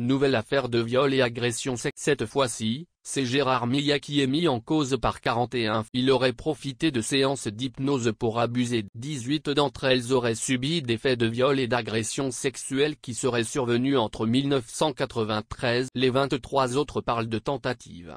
Nouvelle affaire de viol et agression sexuelle. Cette fois-ci, c'est Gérard Millet qui est mis en cause par 41. Il aurait profité de séances d'hypnose pour abuser. 18 d'entre elles auraient subi des faits de viol et d'agression sexuelle qui seraient survenus entre 1993. Les 23 autres parlent de tentatives.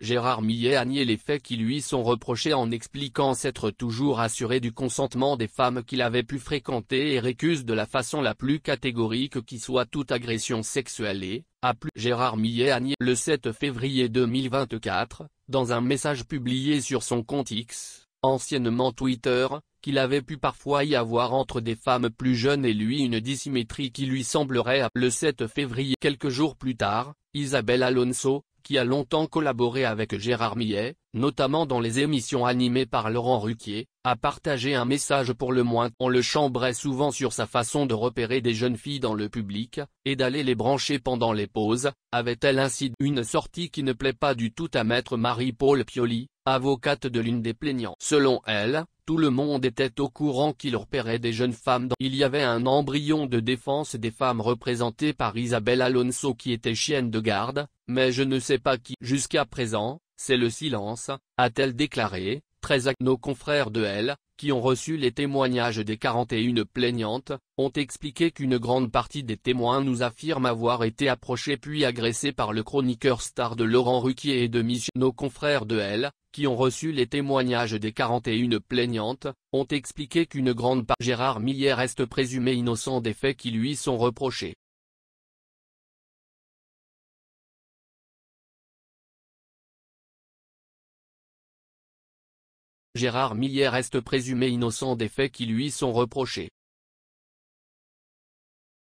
Gérard Millet a nié les faits qui lui sont reprochés en expliquant s'être toujours assuré du consentement des femmes qu'il avait pu fréquenter et récuse de la façon la plus catégorique qui soit toute agression sexuelle et, a plus Gérard Millet a nié le 7 février 2024, dans un message publié sur son compte X, anciennement Twitter, qu'il avait pu parfois y avoir entre des femmes plus jeunes et lui une dissymétrie qui lui semblerait le 7 février quelques jours plus tard, Isabelle Alonso, qui a longtemps collaboré avec Gérard Millet, notamment dans les émissions animées par Laurent Ruquier, a partagé un message pour le moins. On le chambrait souvent sur sa façon de repérer des jeunes filles dans le public, et d'aller les brancher pendant les pauses, avait-elle ainsi une sortie qui ne plaît pas du tout à maître Marie-Paul Pioli, avocate de l'une des plaignants. Selon elle, tout le monde était au courant qu'il repérait des jeunes femmes dans... Il y avait un embryon de défense des femmes représenté par Isabelle Alonso qui était chienne de garde, mais je ne sais pas qui. Jusqu'à présent, c'est le silence, a-t-elle déclaré, très à nos confrères de elle, qui ont reçu les témoignages des 41 plaignantes, ont expliqué qu'une grande partie des témoins nous affirment avoir été approchés puis agressés par le chroniqueur star de Laurent Ruquier et de Michel. Nos confrères de elle, qui ont reçu les témoignages des 41 plaignantes, ont expliqué qu'une grande part Gérard Millet reste présumé innocent des faits qui lui sont reprochés. Gérard Millet reste présumé innocent des faits qui lui sont reprochés.